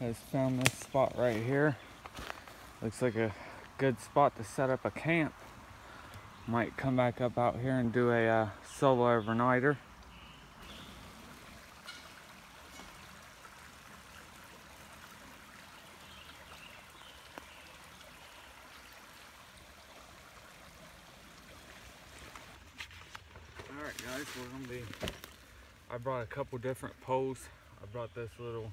has found this spot right here. Looks like a good spot to set up a camp. Might come back up out here and do a uh, solo overnighter. Alright guys, we're gonna be I brought a couple different poles. I brought this little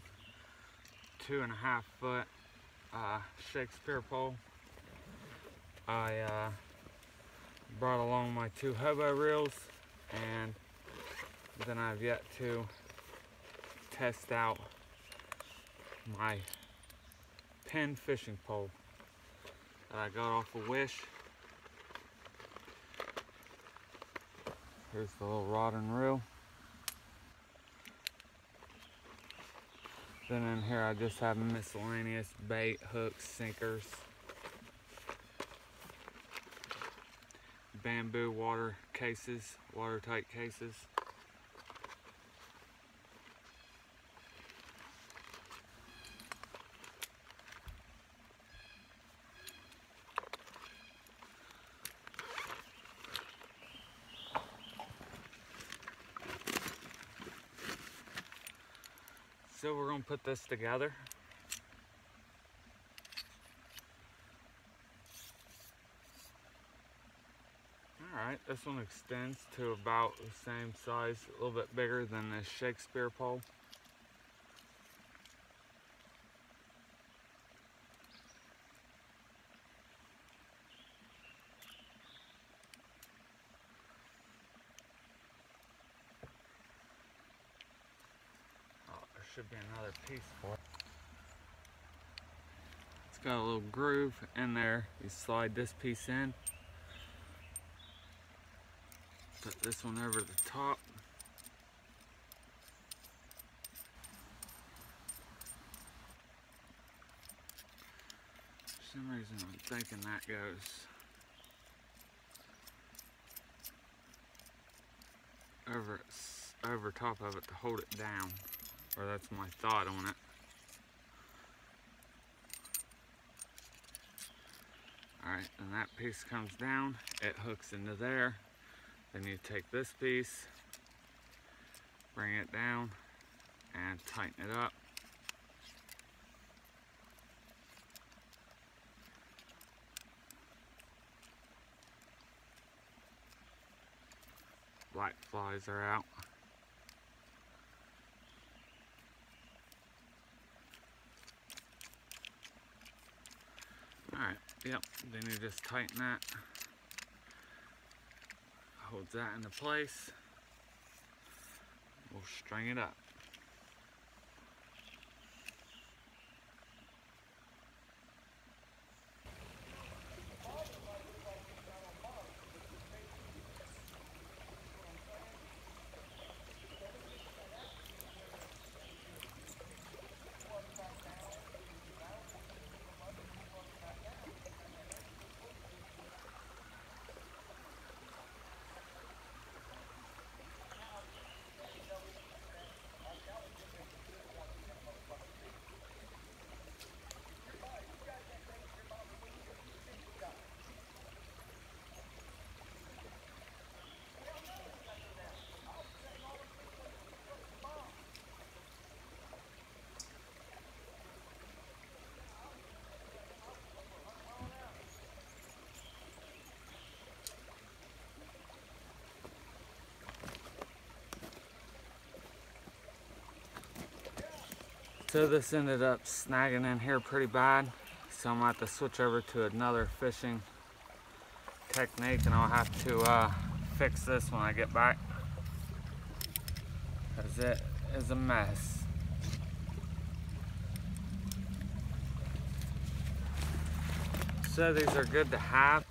two and a half foot uh, Shakespeare pole. I uh, brought along my two hobo reels and then I've yet to test out my pen fishing pole that I got off of Wish. Here's the little rod and reel. Then in here I just have miscellaneous bait, hooks, sinkers, bamboo water cases, watertight cases. So we're gonna put this together. Alright, this one extends to about the same size, a little bit bigger than the Shakespeare pole. Oh, there should be another piece for it. It's got a little groove in there. You slide this piece in. Put this one over the top. For some reason I'm thinking that goes over over top of it to hold it down. Or that's my thought on it. Alright, and that piece comes down, it hooks into there. Then you take this piece, bring it down, and tighten it up. Black flies are out. Alright, yep, then you just tighten that holds that into place. We'll string it up. So this ended up snagging in here pretty bad. So I'm gonna have to switch over to another fishing technique and I'll have to uh, fix this when I get back. Cause it is a mess. So these are good to have.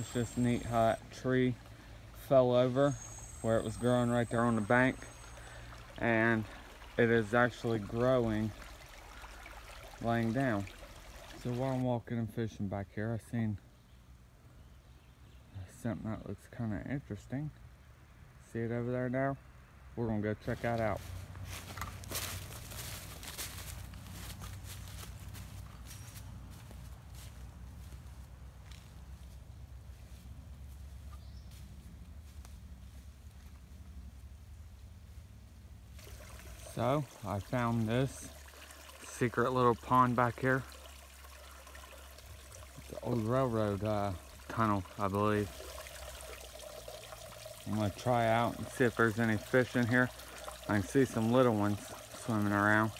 It's just neat how that tree fell over where it was growing right there on the bank. And it is actually growing laying down. So while I'm walking and fishing back here, I seen something that looks kind of interesting. See it over there now? We're gonna go check that out. So I found this secret little pond back here. It's an old railroad uh, tunnel, I believe. I'm gonna try out and see if there's any fish in here. I can see some little ones swimming around.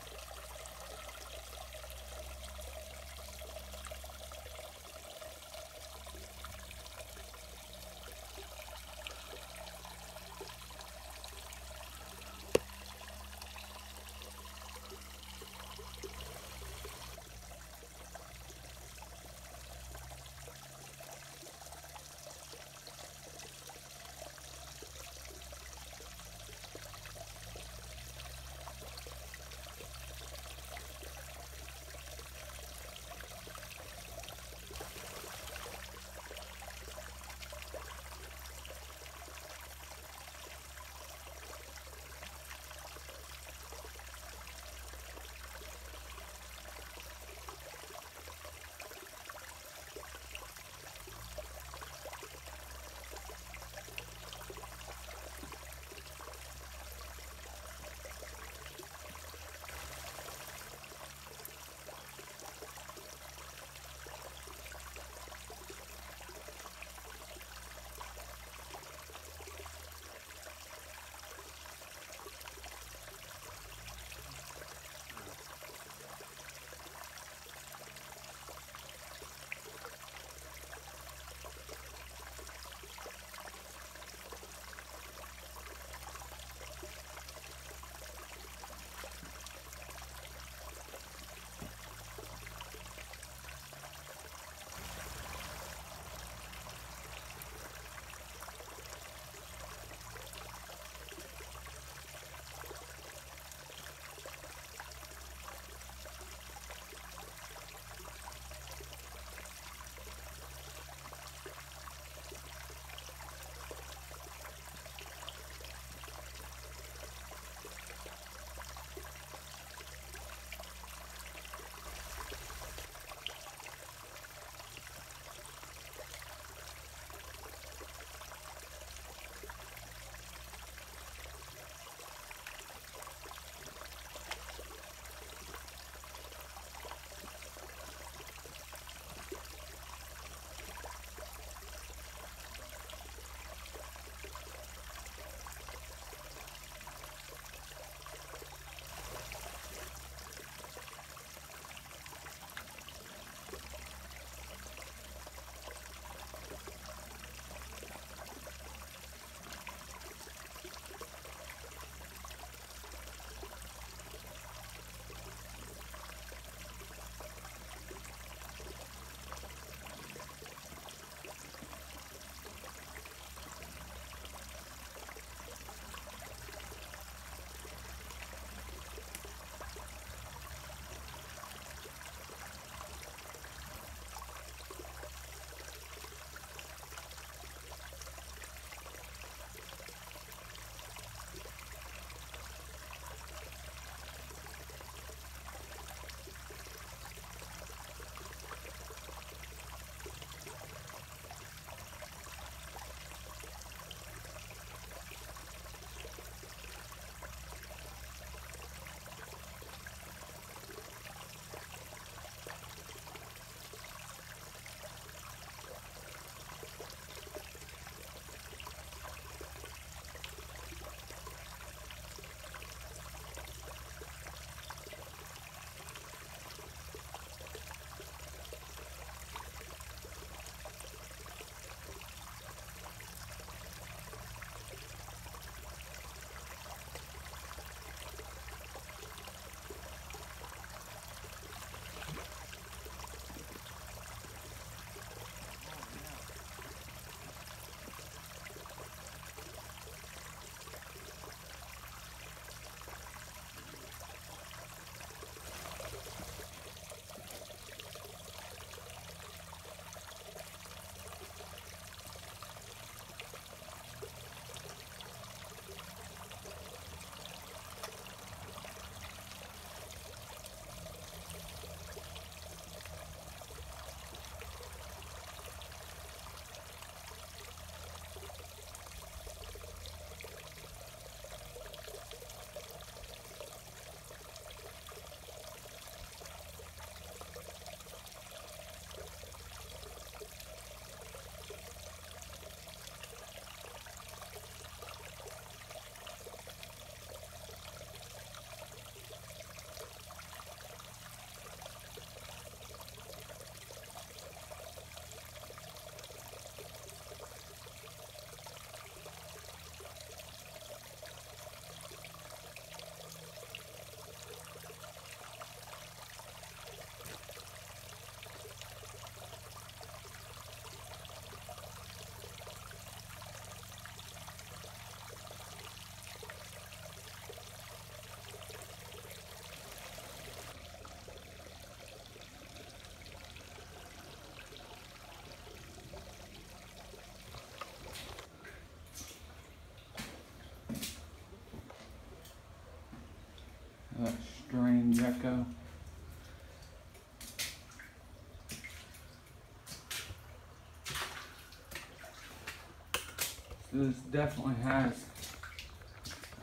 This definitely has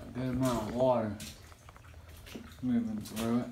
a good amount of water moving through it.